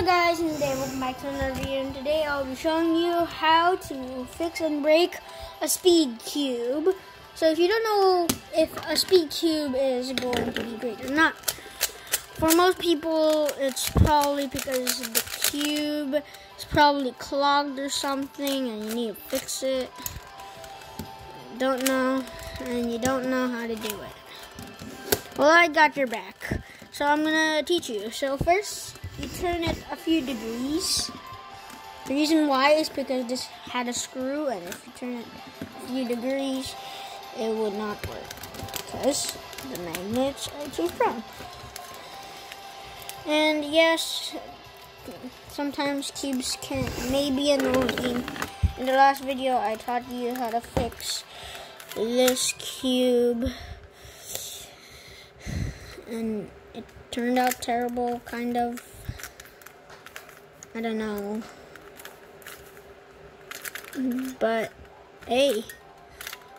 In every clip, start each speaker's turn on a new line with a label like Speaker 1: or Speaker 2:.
Speaker 1: Hello guys, and today welcome back to another video. And today I'll be showing you how to fix and break a speed cube. So if you don't know if a speed cube is going to be great or not, for most people it's probably because the cube is probably clogged or something and you need to fix it. Don't know, and you don't know how to do it. Well, I got your back. So I'm gonna teach you. So first, you turn it a few degrees. The reason why is because this had a screw, and if you turn it a few degrees, it would not work because the magnets are too strong. And yes, sometimes cubes can may be annoying. In the last video, I taught you how to fix this cube, and it turned out terrible, kind of. I don't know. But hey,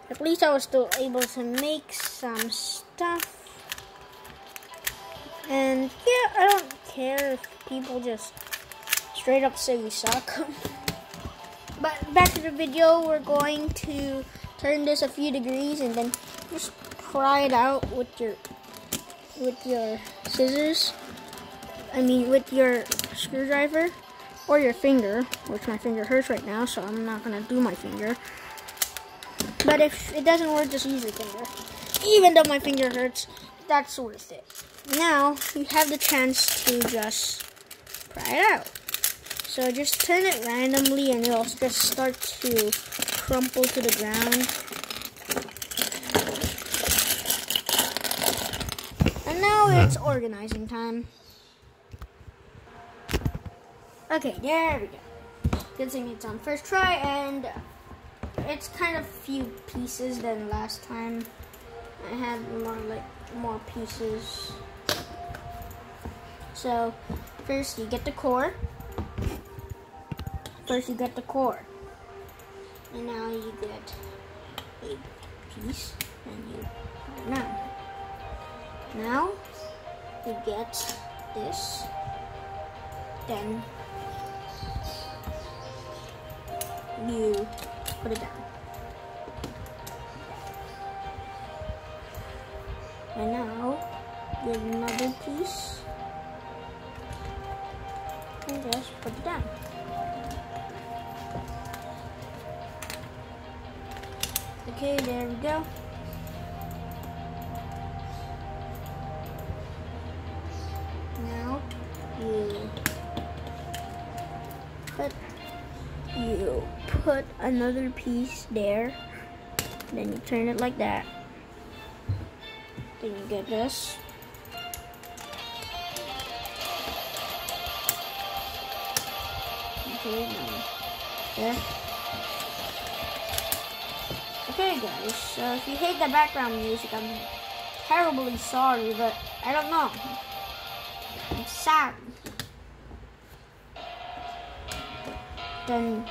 Speaker 1: at least I was still able to make some stuff. And yeah, I don't care if people just straight up say we suck. but back to the video, we're going to turn this a few degrees and then just pry it out with your with your scissors. I mean with your screwdriver or your finger, which my finger hurts right now, so I'm not gonna do my finger. But if it doesn't work, just use your finger. Even though my finger hurts, that's worth it. Now you have the chance to just pry it out. So just turn it randomly and it'll just start to crumple to the ground. And now it's organizing time. Okay, there we go. Good thing it's on first try, and it's kind of few pieces than last time. I had more like more pieces. So first you get the core. First you get the core, and now you get a piece, and you now. Now you get this, then you put it down. And now get another piece and just put it down. Okay, there we go. You put another piece there then you turn it like that. Then you get this. Okay okay guys so if you hate the background music I'm terribly sorry but I don't know. I'm sad then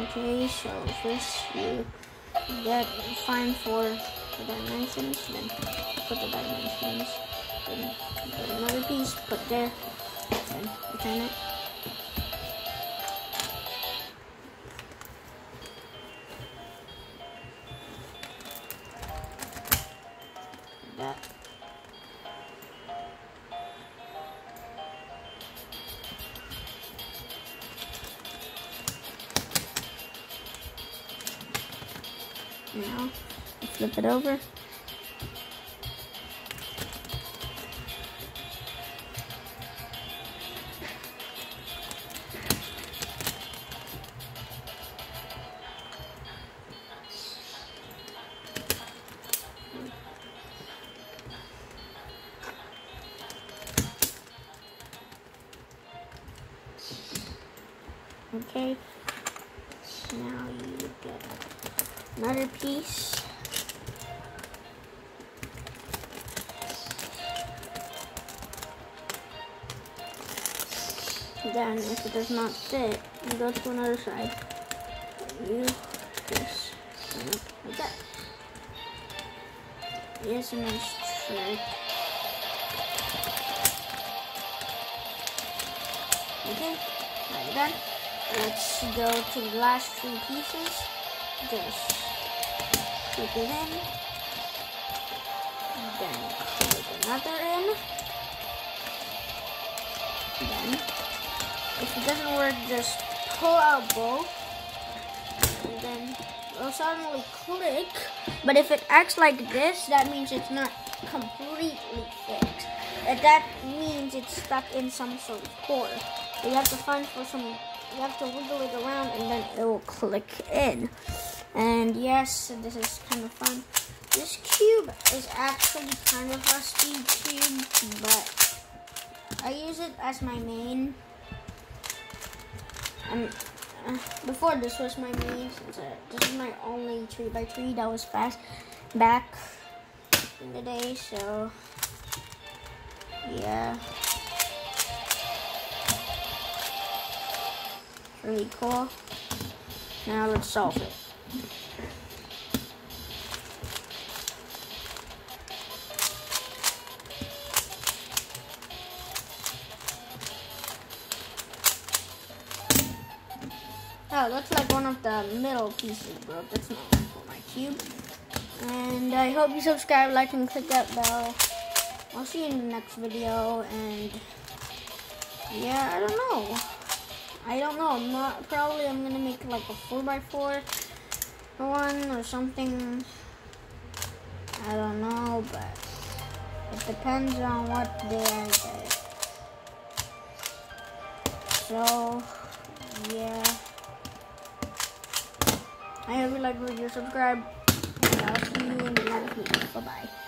Speaker 1: okay so first you get find for the dimensions then put the dimensions then put another piece put there then return it. That Now, flip it over. Okay, now you get another piece. Then, if it does not fit, you go to another side. You just like that. Here's a nice trick. Okay, now you're done. Let's go to the last three pieces. Just put it in. Then put another in. Then, if it doesn't work, just pull out both. And then it'll suddenly click. But if it acts like this, that means it's not completely fixed. That means it's stuck in some sort of core. You have to find for some, you have to wiggle it around and then it will click in. And yes, this is kind of fun. This cube is actually kind of a speed cube, but I use it as my main. Uh, before this was my main, since uh, this is my only 3x3 that was fast back in the day, so yeah. Really cool. Now let's solve it. Oh, that's like one of the middle pieces, bro. That's not for my cube. And I hope you subscribe, like, and click that bell. I'll see you in the next video, and yeah, I don't know. I don't know. I'm not, probably I'm gonna make like a 4x4 one or something. I don't know, but it depends on what day I get it. So, yeah. I hope you like the video, subscribe, and I'll see you in the next video. Bye-bye.